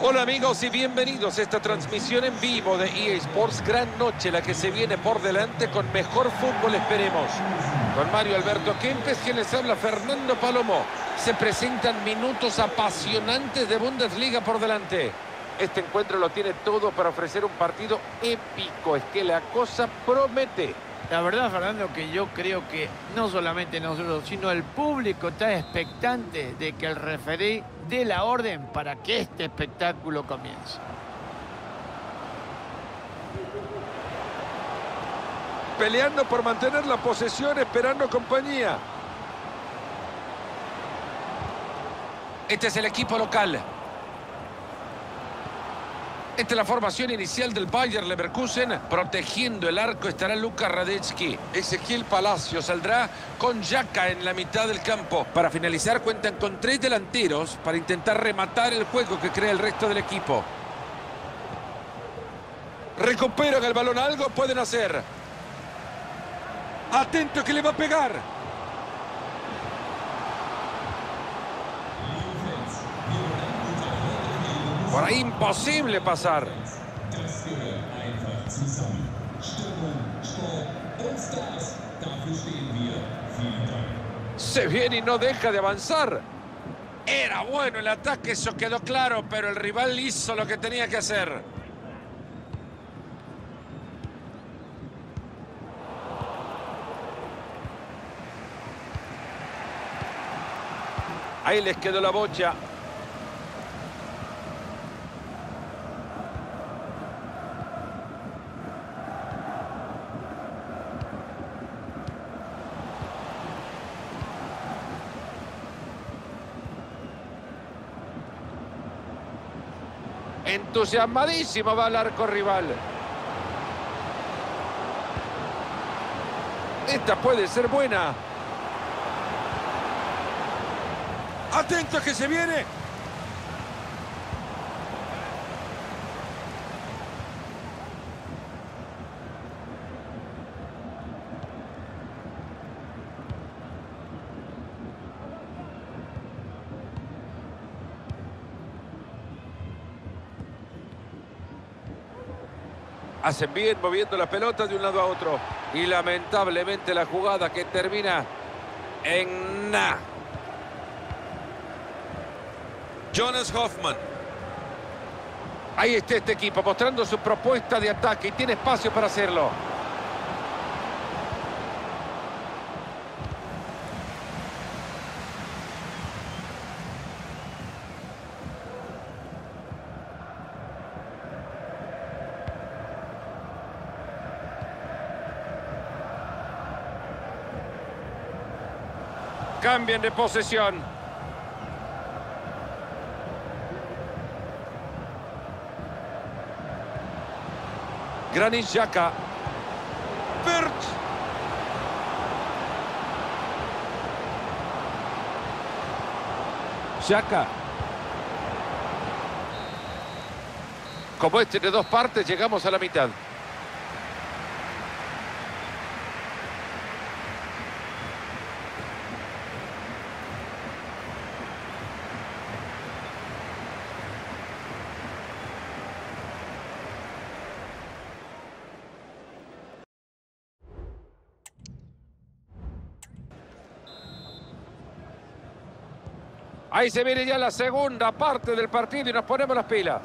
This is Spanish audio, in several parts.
Hola amigos y bienvenidos a esta transmisión en vivo de EA Sports. Gran noche la que se viene por delante con mejor fútbol esperemos. Con Mario Alberto Kempes quien les habla Fernando Palomo. Se presentan minutos apasionantes de Bundesliga por delante. Este encuentro lo tiene todo para ofrecer un partido épico. Es que la cosa promete. La verdad, Fernando, que yo creo que no solamente nosotros, sino el público está expectante de que el referee dé la orden para que este espectáculo comience. Peleando por mantener la posesión, esperando compañía. Este es el equipo local. Esta es la formación inicial del Bayer Leverkusen. Protegiendo el arco estará Luka Radetsky. Ezequiel Palacio saldrá con Yaka en la mitad del campo. Para finalizar cuentan con tres delanteros para intentar rematar el juego que crea el resto del equipo. Recuperan el balón, algo pueden hacer. Atento que le va a pegar. Por imposible pasar. Se viene y no deja de avanzar. Era bueno el ataque, eso quedó claro, pero el rival hizo lo que tenía que hacer. Ahí les quedó la bocha. Entusiasmadísimo va al arco rival. Esta puede ser buena. Atento que se viene. Hacen bien moviendo la pelota de un lado a otro. Y lamentablemente la jugada que termina en na. Jonas Hoffman. Ahí está este equipo mostrando su propuesta de ataque y tiene espacio para hacerlo. Cambian de posesión. Granit Xhaka. Bert. Xhaka. Como este de dos partes, llegamos a la mitad. Ahí se viene ya la segunda parte del partido y nos ponemos las pilas.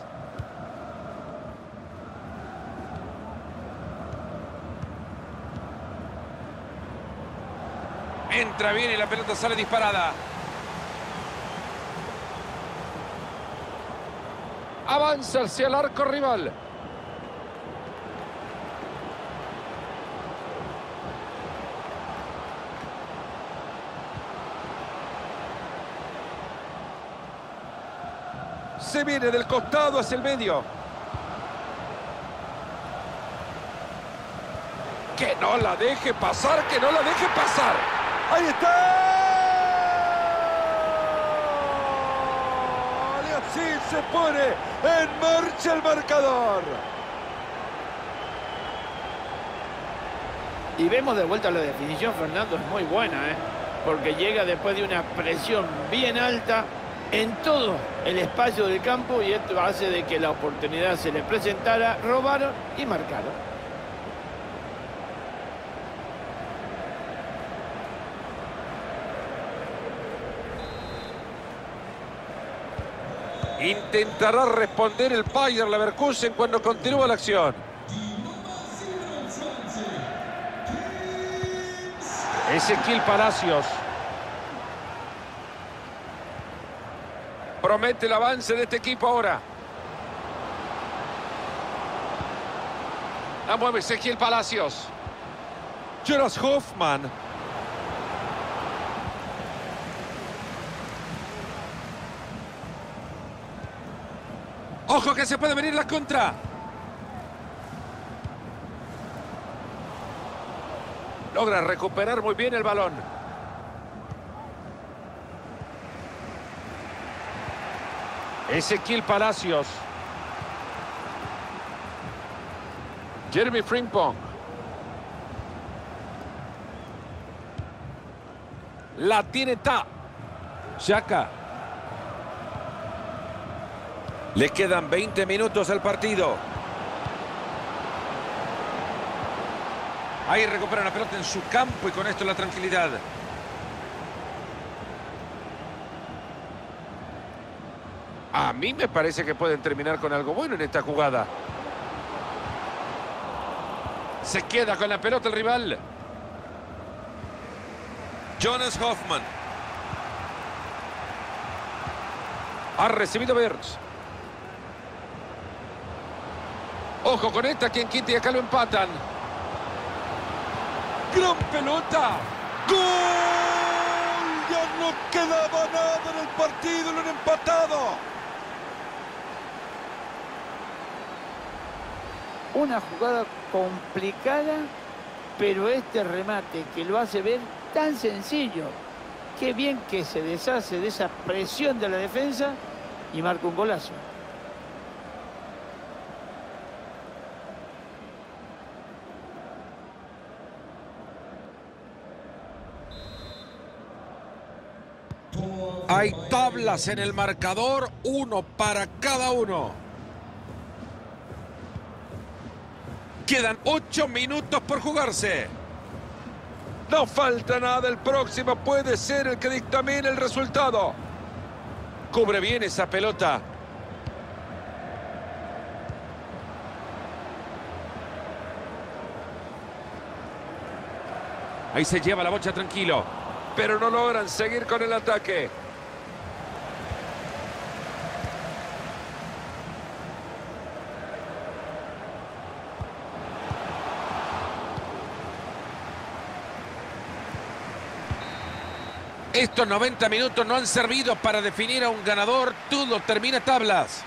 Entra bien y la pelota sale disparada. Avanza hacia el arco rival. Viene del costado hacia el medio. Que no la deje pasar, que no la deje pasar. Ahí está. Y así se pone en marcha el marcador. Y vemos de vuelta la definición, Fernando, es muy buena, ¿eh? porque llega después de una presión bien alta en todo el espacio del campo y esto hace de que la oportunidad se les presentara, robaron y marcaron. Intentará responder el Bayer Leverkusen cuando continúa la acción. Ezequiel Palacios. Promete el avance de este equipo ahora. La mueve Ezequiel Palacios. Jonas Hoffman. Ojo que se puede venir la contra. Logra recuperar muy bien el balón. Ezequiel Palacios. Jeremy Frimpong. La tiene Ta. Shaka. Le quedan 20 minutos al partido. Ahí recupera la pelota en su campo y con esto la tranquilidad. A mí me parece que pueden terminar con algo bueno en esta jugada. Se queda con la pelota el rival. Jonas Hoffman. Ha recibido Bergs. Ojo con esta, quien quite y acá lo empatan. ¡Gran pelota! ¡Gol! Ya no quedaba nada en el partido, lo han empatado. Una jugada complicada, pero este remate que lo hace ver tan sencillo. Qué bien que se deshace de esa presión de la defensa y marca un golazo. Hay tablas en el marcador, uno para cada uno. Quedan ocho minutos por jugarse. No falta nada, el próximo puede ser el que dictamine el resultado. Cubre bien esa pelota. Ahí se lleva la bocha tranquilo. Pero no logran seguir con el ataque. Estos 90 minutos no han servido para definir a un ganador. Todo termina tablas.